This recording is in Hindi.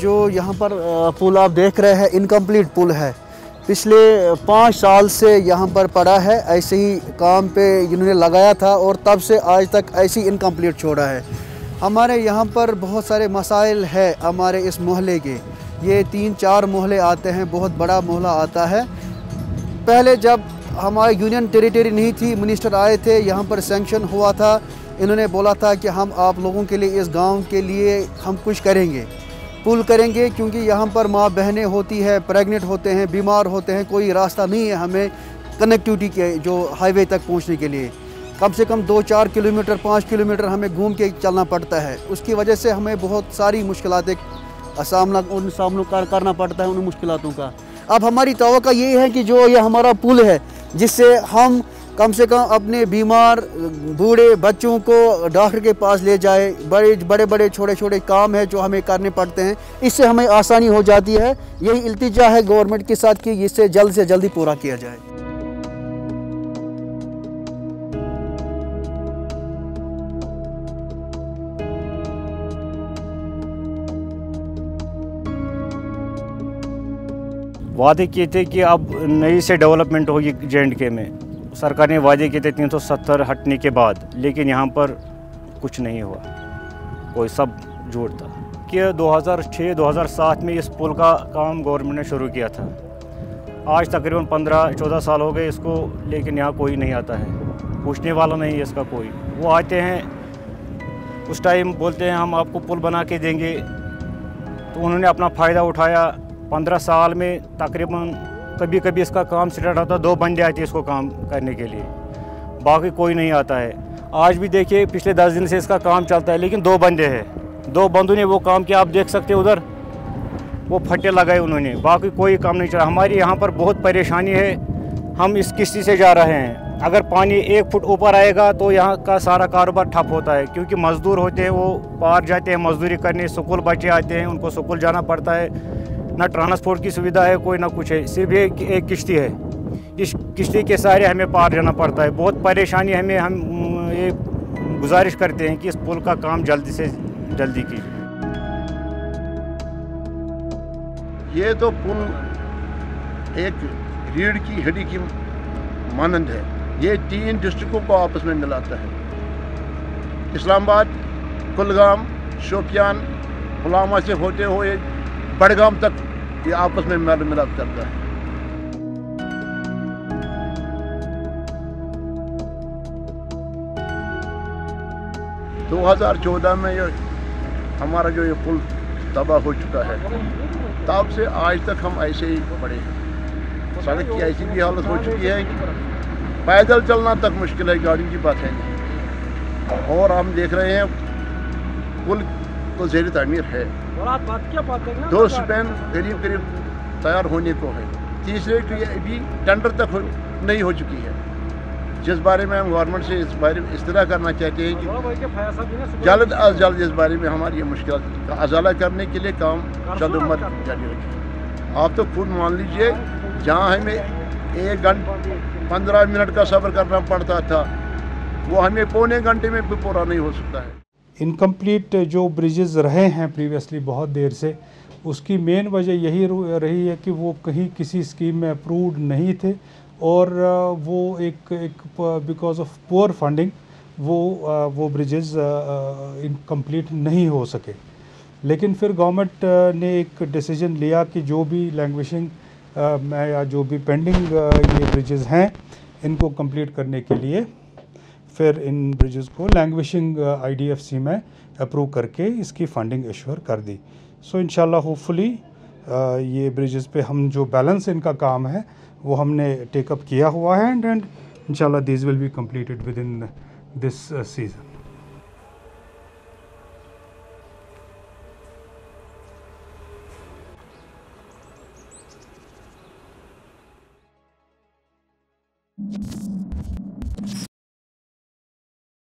जो यहाँ पर पुल आप देख रहे हैं इनकम्प्लीट पुल है। पिछले पाँच साल से यहाँ पर पड़ा है, ऐसे ही काम पे इन्होंने लगाया था और तब से आज तक ऐसी इनकम्प्लीट छोड़ा है। हमारे यहाँ पर बहुत सारे मसाइल है हमारे इस मोहल्ले के। ये तीन चार मोहल्ले आते हैं, बहुत बड़ा मोहल्ला आता है। पहले जब हमारे यूनियन टेरिटरी नहीं थी, मिनिस्टर आए थे, यहाँ पर सेंक्शन हुआ था, इन्होंने बोला था कि हम आप लोगों के लिए, इस गाँव के लिए हम कुछ करेंगे। पुल करेंगे क्योंकि यहाँ पर माँ बहनें होती है प्रेग्नेंट होते हैं बीमार होते हैं कोई रास्ता नहीं है हमें कनेक्टिविटी के जो हाईवे तक पहुँचने के लिए। कम से कम दो चार किलोमीटर पाँच किलोमीटर हमें घूम के चलना पड़ता है। उसकी वजह से हमें बहुत सारी मुश्किल सामना उन सामना कर, करना पड़ता है उन मुश्किलों का। अब हमारी तो ये है कि जो ये हमारा पुल है जिससे हम कम से कम अपने बीमार, बूढ़े बच्चों को डॉक्टर के पास ले जाए। बड़े बड़े बड़े छोटे छोटे काम है जो हमें करने पड़ते हैं। इससे हमें आसानी हो जाती है। यही इल्तिजा है गवर्नमेंट के साथ कि इससे जल्द से जल्दी पूरा किया जाए। वादे किए थे कि अब नई से डेवलपमेंट होगी जे एंड के में। सरकार ने वादे किए थे 370 हटने के बाद, लेकिन यहाँ पर कुछ नहीं हुआ। कोई सब झूठ था। कि 2006-2007 में इस पुल का काम गवर्नमेंट ने शुरू किया था। आज तकरीबन 15-14 साल हो गए इसको, लेकिन यहाँ कोई नहीं आता है। पूछने वाला नहीं है इसका कोई। वो आते हैं, उस टाइम बोलते हैं, हम आपको पुल बना के देंगे। तो उन्होंने अपना फ़ायदा उठाया। पंद्रह साल में तकरीबन कभी कभी इसका काम स्टार्ट होता दो बंदे आते इसको काम करने के लिए। बाकी कोई नहीं आता है। आज भी देखिए, पिछले दस दिन से इसका काम चलता है, लेकिन दो बंदे हैं। दो बंदों ने वो काम किया, आप देख सकते हैं उधर। वो फटे लगाए उन्होंने। बाकी कोई काम नहीं चला। हमारी यहाँ पर बहुत परेशानी है। हम इस किश्ती से जा रहे हैं। अगर पानी एक फुट ऊपर आएगा तो यहाँ का सारा कारोबार ठप होता है। क्योंकि मज़दूर होते हैं, वो पार जाते हैं मजदूरी करने, स्कूल बच्चे आते हैं, उनको स्कूल जाना पड़ता है। ना ट्रांसपोर्ट की सुविधा है, कोई ना कुछ है। सिर्फ़ एक एक किश्ती है। इस किश्ती के सहारे हमें पार जाना पड़ता है। बहुत परेशानी हमें, हम, ये गुजारिश करते हैं कि इस पुल का काम जल्दी से जल्दी कीजिए। ये तो पुल एक रीढ़ की हड्डी की मानंद है। ये तीन डिस्ट्रिक्टों को आपस में मिलाता है। इस्लामाबाद, कुलगाम, शोपियान, पुलामा से होते हुए बड़गाम तक ये आपस में मेल मिलाप चलता है। दो हज़ार चौदह में ये हमारा जो ये पुल तबाह हो चुका है। तब से आज तक हम ऐसे ही पड़े हैं। सड़क की ऐसी भी हालत हो चुकी है कि पैदल चलना तक मुश्किल है, गाड़ी की बात है नहीं। और हम देख रहे हैं, पुल तो जेर तमीर है। दो स्पैन करीब करीब तैयार होने को है। तीसरे की अभी टेंडर तक नहीं हो चुकी है। जिस बारे में हम गवर्नमेंट से इस बारे में इस तरह करना चाहते हैं कि जल्द अज जल्द इस बारे में हमारी ये मुश्किल का अजाला करने के लिए काम जल्द उम्मत जारी रखें। आप तो खुद मान लीजिए जहाँ हमें एक घंटे पंद्रह मिनट का सफ़र करना पड़ता था वो हमें पौने घंटे में भी पूरा नहीं हो सकता है। इनकम्प्लीट जो ब्रिजेस रहे हैं प्रीवियसली बहुत देर से, उसकी मेन वजह यही रही है कि वो कहीं किसी स्कीम में अप्रूव्ड नहीं थे और वो एक एक बिकॉज़ ऑफ़ पुअर फंडिंग वो वो ब्रिजेस इनकम्प्लीट नहीं हो सके। लेकिन फिर गवर्नमेंट ने एक डिसीज़न लिया कि जो भी लैंग्वेजिंग या जो भी पेंडिंग ये ब्रिजेस हैं, इनको कंप्लीट करने के लिए फिर इन ब्रिजेस को लैंग्विशिंग आईडीएफसी में अप्रूव करके इसकी फंडिंग एश्योर कर दी। सो इन होपफुली ये ब्रिजेस पे हम जो बैलेंस इनका काम है, वो हमने टेकअप किया हुआ है and and in this will be completed within this season